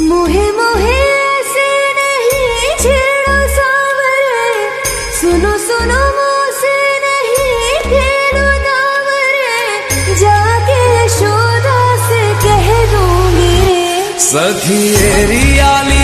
मुहे मुहे ऐसे नहीं छेड़ो सावरे सुनो सुनो, मुझसे नहीं खेलो दावरे जाके यशोदा से कह दूँगी सखी रियाली